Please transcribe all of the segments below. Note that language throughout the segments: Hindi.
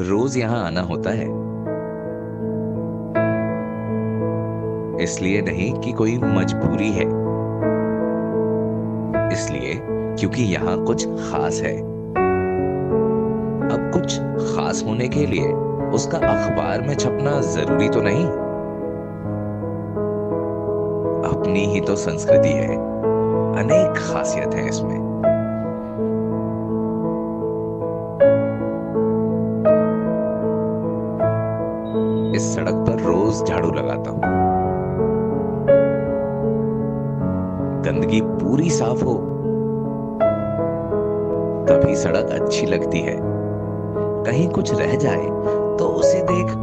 रोज यहाँ आना होता है। इसलिए नहीं कि कोई मजबूरी है। इसलिए क्योंकि यहाँ कुछ खास है। अब कुछ खास होने के लिए उसका अखबार में छपना ज़रूरी तो नहीं। अपनी ही तो संस्कृति है। अनेक खासियत है इसमें। इस सड़क पर रोज झाड़ू लगाता हूँ। गंदगी पूरी साफ़ हो। तभी सड़क अच्छी लगती है। कहीं कुछ रह जाए तो उसे देख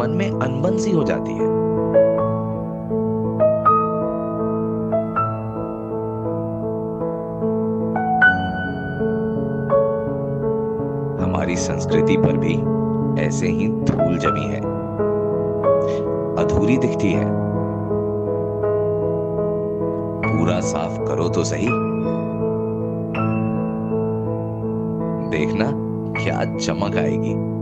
मन में अनबन सी हो जाती है। हमारी संस्कृति पर भी ऐसे ही धूल जमी है। अधूरी दिखती है। पूरा साफ़ करो तो सही। देखना क्या चमक आएगी।